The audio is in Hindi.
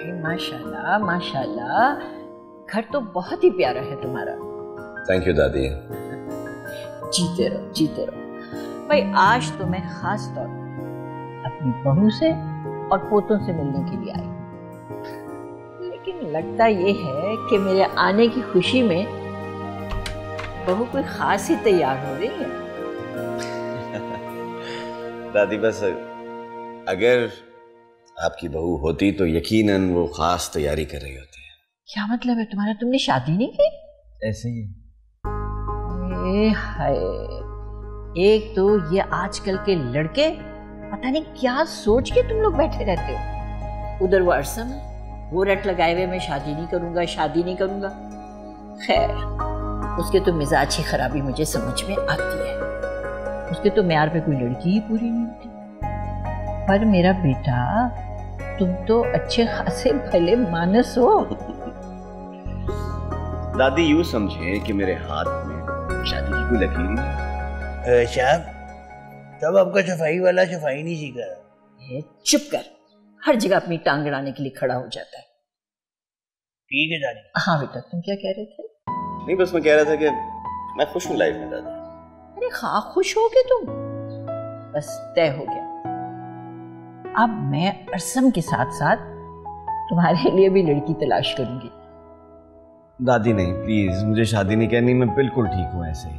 अरे माशाल्लाह माशाल्लाह। घर तो बहुत ही प्यारा है तुम्हारा। थैंक यू दादी। जीते रहो जीते रहो। भाई आज तो मैं खास तौर पर अपनी बहू से और पोतों से मिलने के लिए आई लेकिन लगता ये है कि मेरे आने की खुशी में बहू कोई खास ही तैयार हो रही है। दादी बस अगर आपकी बहू होती तो यकीनन वो खास तैयारी कर रही होती। है क्या मतलब है? तुम्हारा तुमने शादी नहीं की? ऐसे ही। ए हाय। एक तो ये आजकल के लड़के पता नहीं क्या सोच के तुम लोग बैठे रहते हो। उधर वो अरसम वो रट लगाए हुए मैं शादी नहीं करूँगा शादी नहीं करूँगा। खैर उसके तो मिजाज की खराबी मुझे समझ में आती है। उसके तो म्यार पे कोई लड़की ही पूरी नहीं होती। पर मेरा बेटा तुम तो अच्छे खासे भले मानस हो। दादी यूँ समझे कि मेरे हाथ में शादी की कोई लकीर नहीं। तब आपका सफ़ाई वाला सफ़ाई नहीं सीखा। ए, चुप कर। हर जगह अपनी टांग अड़ाने के लिए खड़ा हो जाता है। ठीक है दादी। हाँ बेटा तुम क्या कह रहे थे? नहीं बस मैं कह रहा था कि मैं खुश हूँ लाइफ में दादी। अरे हाँ खुश हो गए तुम। बस तय हो गया। अब मैं अरसम के साथ साथ तुम्हारे लिए भी लड़की तलाश करूँगी। दादी नहीं प्लीज़ मुझे शादी नहीं करनी, मैं बिल्कुल ठीक हूँ ऐसे ही।